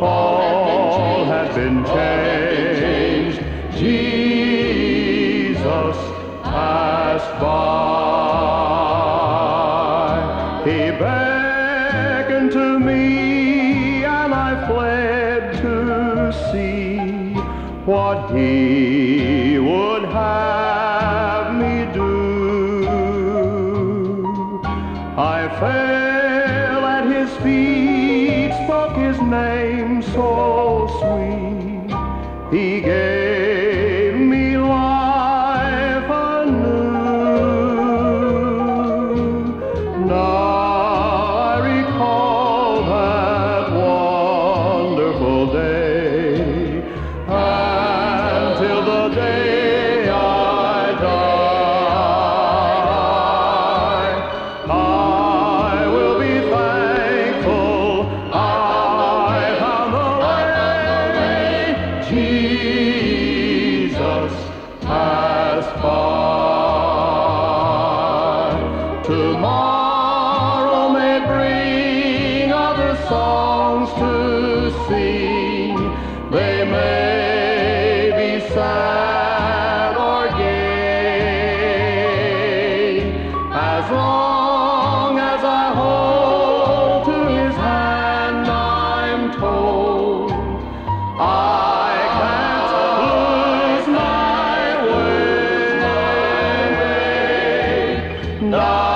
all has been changed. Jesus passed by. He beckoned to me and I fled to see what he would have me do. I fell at his feet name so sweet. He gave passed by. Tomorrow may bring other songs to sing. 나.